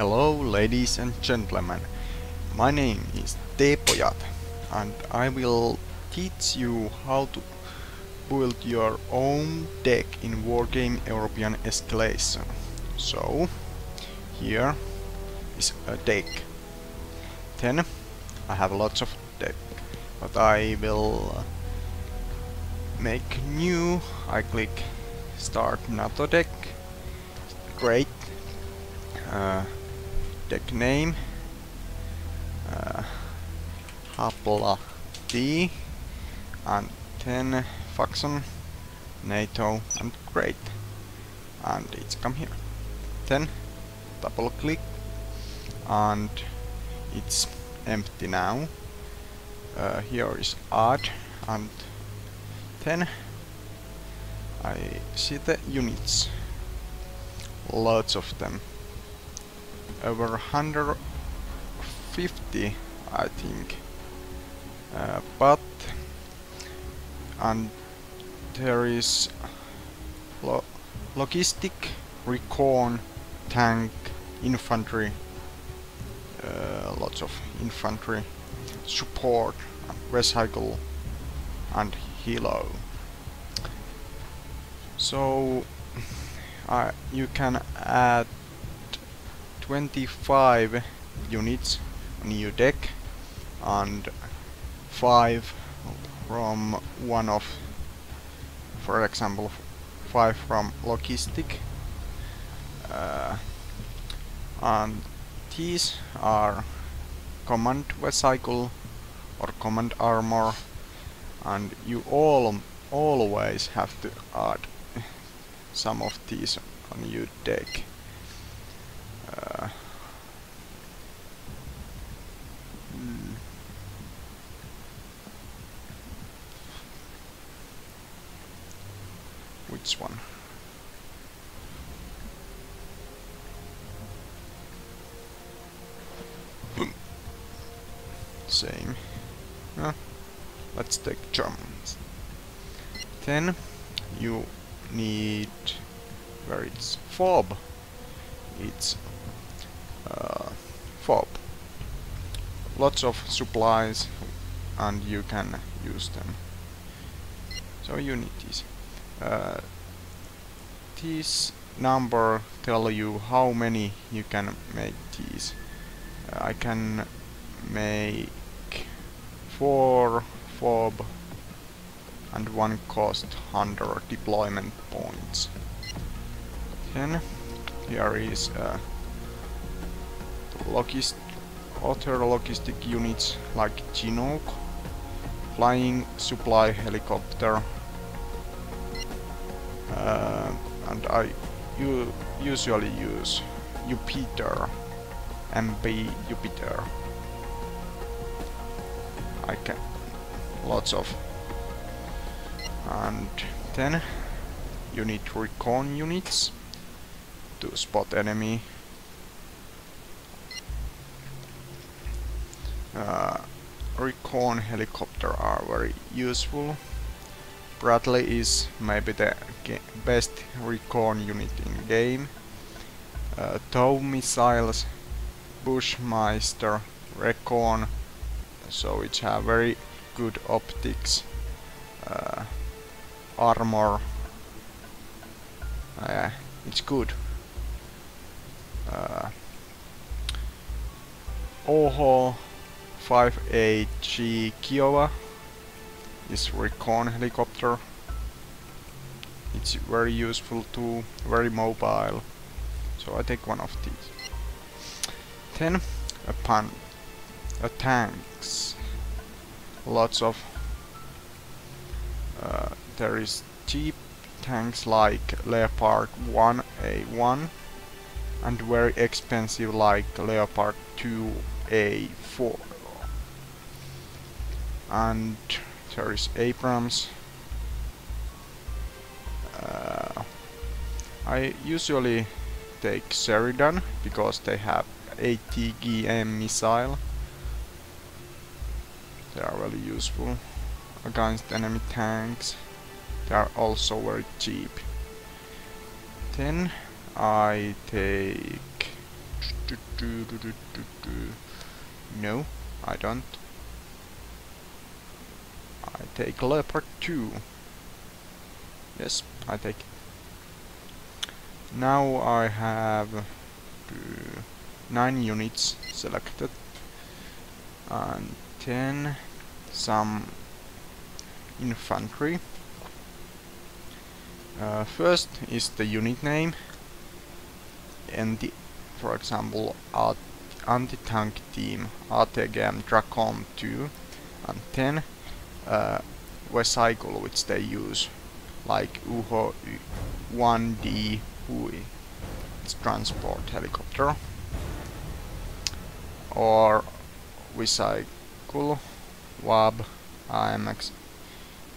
Hello ladies and gentlemen, my name is Teepojat and I will teach you how to build your own deck in Wargame European Escalation. So, here is a deck. Then I have lots of deck, but I will make new. I click start NATO deck. Great. Uh, deck name. Uh, Hapla D and then faction, NATO and great. And it's come here. Then double click and it's empty now. Uh, here is add and then I see the units. Lots of them. Over 150 I think. Uh, but and there is lo logistic, recon, tank, infantry, uh, lots of infantry, support, recycle and helo. So uh, you can add 25 units on your deck and 5 from one of for example 5 from logistic uh, and these are command vehicle or command armor and you all always have to add some of these on your deck. Uh, mm. Which one? Boom. Same. Uh, let's take Germans. Then you need where it's fob it's uh, fob lots of supplies and you can use them so you need these uh, this number tell you how many you can make these uh, I can make four fob and one cost 100 deployment points. Then here is uh, logist other logistic units like Chinook, flying supply helicopter, uh, and I usually use Jupiter, MB Jupiter. I can lots of. And then you need recon units to spot enemy. Uh, recon helicopter are very useful Bradley is maybe the best recon unit in game uh, TOW missiles Bushmaster recon so it have very good optics uh, armor. Uh, it's good. Uh, Oho 58G Kiowa is recon helicopter. It's very useful too, very mobile. So I take one of these. Then a pan, a tanks. Lots of uh, there is cheap tanks like Leopard 1A1 and very expensive like Leopard 2A4 and there is Abrams uh, I usually take Sheridan because they have ATGM missile they are really useful against enemy tanks they are also very cheap. Then I take. No, I don't. I take Leopard 2. Yes, I take. Now I have uh, 9 units selected and 10 some infantry. Uh, first is the unit name and the, for example, anti-tank team ATGM Dragon 2 and 10 uh, vehicle which they use like UHO 1D Huey it's transport helicopter or vehicle WAB IMX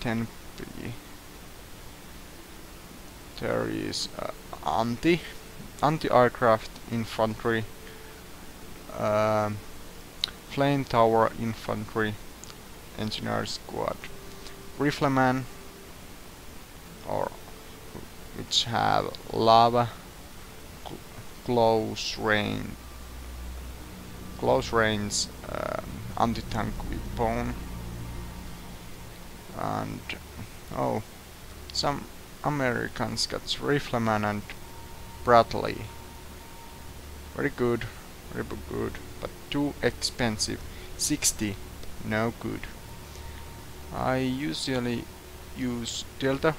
10P there is uh, anti anti-aircraft infantry uh, flame tower infantry engineer squad. Rifleman or which have lava cl close range close range um, anti-tank weapon. And oh some Americans got rifleman and Bradley. Very good very good but too expensive. 60 no good I usually use Delta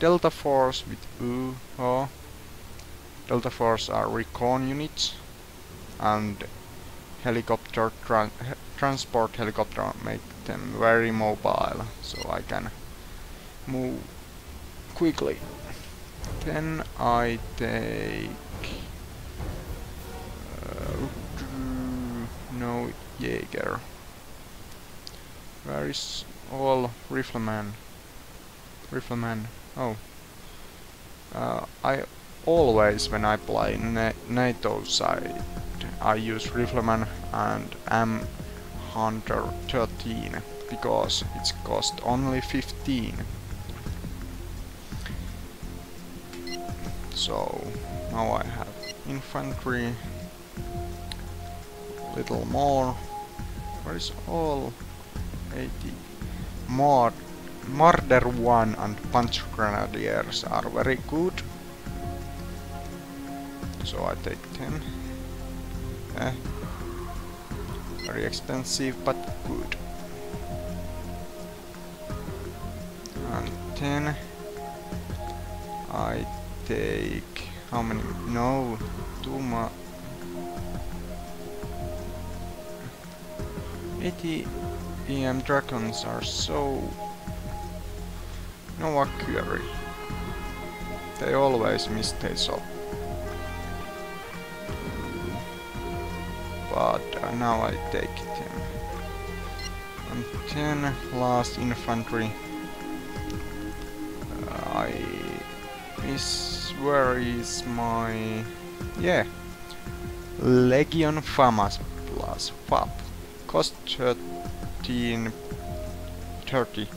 Delta Force with UHO. Delta Force are recon units and helicopter tra transport helicopter make them very mobile so I can move quickly. Then I take uh, no Jaeger. Where is all rifleman? Rifleman. Oh. Uh, I always, when I play Na NATO side, I use Rifleman and M Hunter 13 because it's cost only 15. So now I have infantry, little more. Where is all 80 more Marder 1 and Punch Grenadiers are very good. So I take 10. Eh. Very expensive but good. And 10. I take... How many? No, too much. 80 EM dragons are so no accuracy. They always miss their so. But uh, now I take them. And 10 last infantry. Uh, I is where is my yeah Legion Famas plus FAP cost 13 30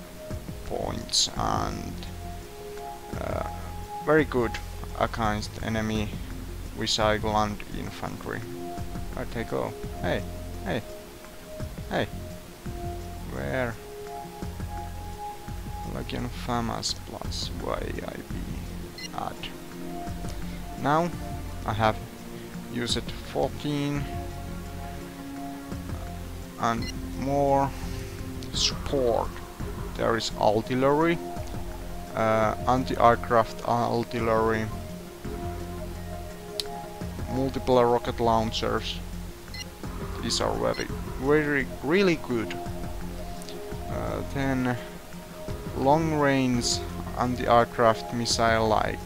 points and uh, very good against enemy vehicle and infantry. Where they go? Hey, hey, hey. Where? Legion Famas plus YIB add. Now I have used 14 and more support there is artillery, uh, anti-aircraft artillery, multiple rocket launchers. These are very, very, really good. Uh, then long-range anti-aircraft missile like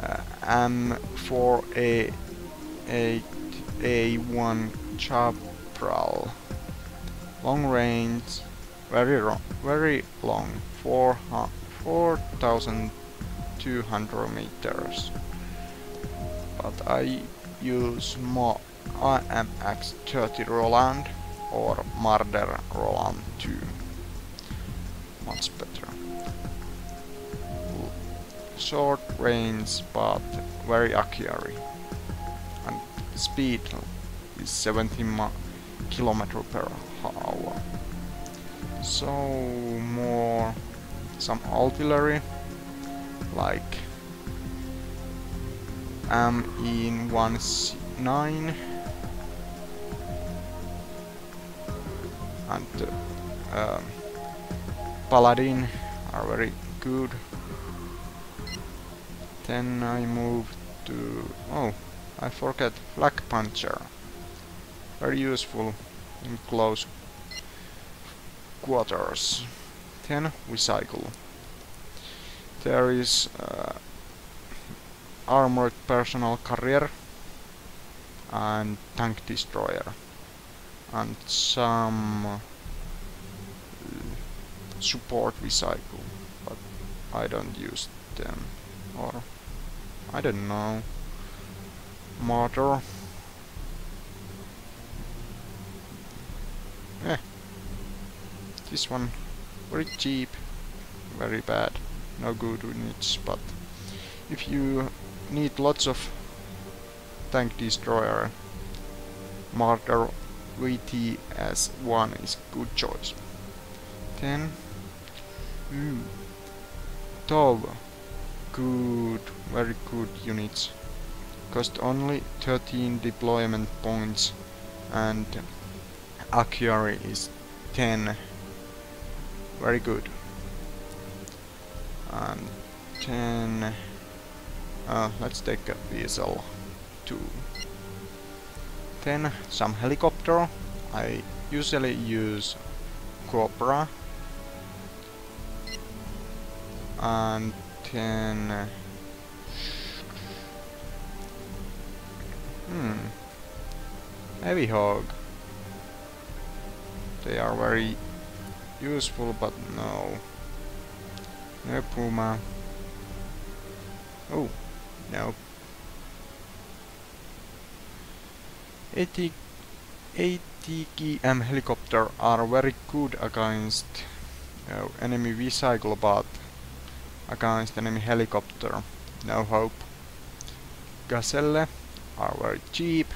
uh, M4A 8A1 Chaparral. Long range very long, very long, 4,200 meters. But I use more AMX-30 Roland or Marder Roland 2. Much better. Short range but very accurate. And speed is 70 kilometer per hour. So more some artillery like am in 19 and uh, um, Paladin are very good. Then I move to... oh, I forget Flakpanzer. Very useful in close quarters. Then we cycle. There is uh, armored personal carrier and tank destroyer and some support recycle but I don't use them or I don't know mortar eh this one. Very cheap. Very bad. No good units but if you need lots of tank destroyer Marder VTS1 is good choice. Then ooh, hmm. Tov good. Very good units. Cost only 13 deployment points and accuracy is 10 very good and 10 uh, let's take a VSL 2. Then some helicopter. I usually use Cobra. And then... Hmm. Heavy Hog. They are very useful, but no. No Puma. Oh, no. 80 ATGM helicopter are very good against uh, enemy vehicle but against enemy helicopter no hope. Gazelle are very cheap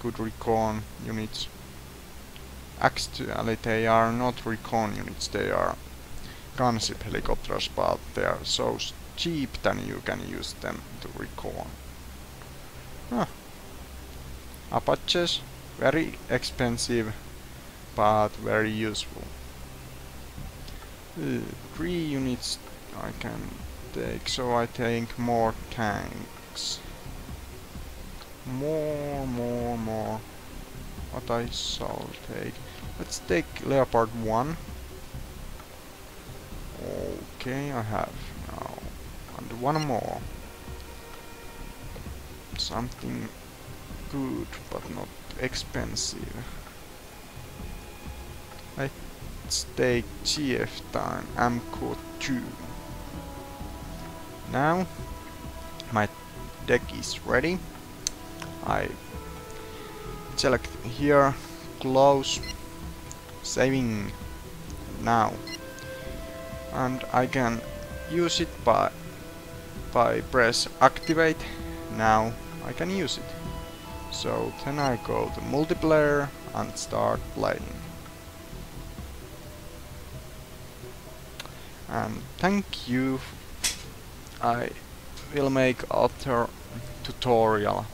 good recon units actually they are not recon units they are gunship helicopters but they are so cheap that you can use them to recon. Huh. Apaches, very expensive but very useful. Uh, three units I can take, so I take more tanks. More, more, more. What I shall take. Let's take Leopard 1. Okay, I have and one more. Something good, but not expensive. Let's take GF time AMCO 2. Now my deck is ready. I select here, close, saving now. And I can use it by by press activate. Now I can use it. So then I go to multiplayer and start playing. And thank you. I will make other tutorial